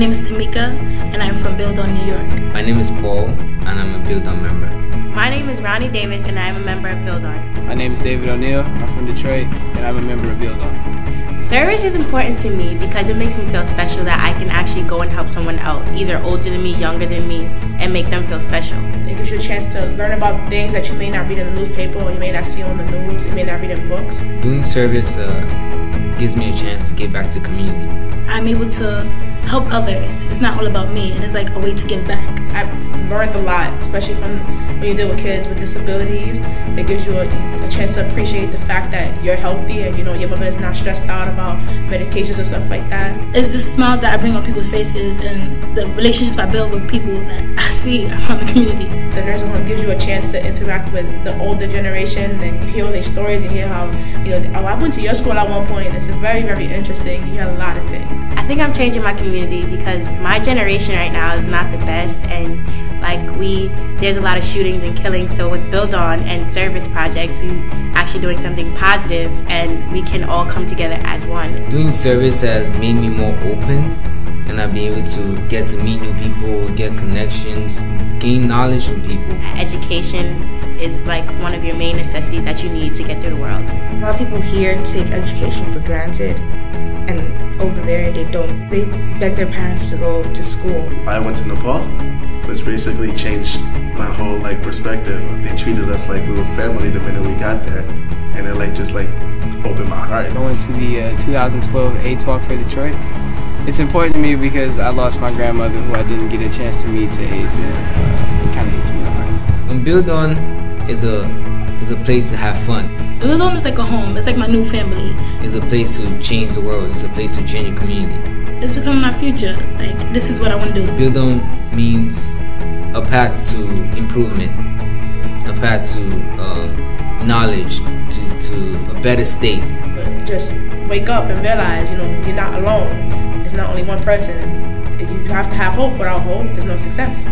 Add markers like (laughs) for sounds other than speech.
name is Tamika, and I'm from buildOn New York. My name is Paul, and I'm a buildOn member. My name is Ronnie Davis, and I am a member of buildOn. My name is David O'Neill. I'm from Detroit, and I'm a member of buildOn. Service is important to me because it makes me feel special that I can actually go and help someone else, either older than me, younger than me, and make them feel special. It gives you a chance to learn about things that you may not read in the newspaper or you may not see on the news, you may not read in books. Doing service uh, gives me a chance to give back to the community. I'm able to help others. It's not all about me, and it's like a way to give back. I've learned a lot, especially from when you deal with kids with disabilities. It gives you a, a chance to appreciate the fact that you're healthy and you know your mother is not stressed out about medications and stuff like that. It's the smiles that I bring on people's faces and the relationships I build with people that I see (laughs) around the community. The nursing home gives you a chance to interact with the older generation and hear their stories and hear how, you know, oh, I went to your school at one point. It's very, very interesting. You hear a lot of things. I think I'm changing my community because my generation right now is not the best and like we there's a lot of shootings and killings so with buildOn and service projects we actually doing something positive and we can all come together as one doing service has made me more open and I've been able to get to meet new people get connections gain knowledge from people. Education is like one of your main necessities that you need to get through the world. A lot of people here take education for granted and over there they don't. They beg their parents to go to school. I went to nepal which basically changed my whole like perspective. They treated us like we were family the minute we got there and it like just like opened my heart. I went to the uh, 2012 aids walk for detroit it's important to me because i lost my grandmother who i didn't get a chance to meet to aids and uh, it kind of hits me in the heart when buildOn is a is a place to have fun buildOn is like a home. It's like my new family. It's a place to change the world. It's a place to change your community. It's becoming my future. Like this is what I want to do. buildOn means a path to improvement, a path to um, knowledge, to, to a better state. Just wake up and realize, you know, you're not alone. It's not only one person. You have to have hope. Without hope, there's no success.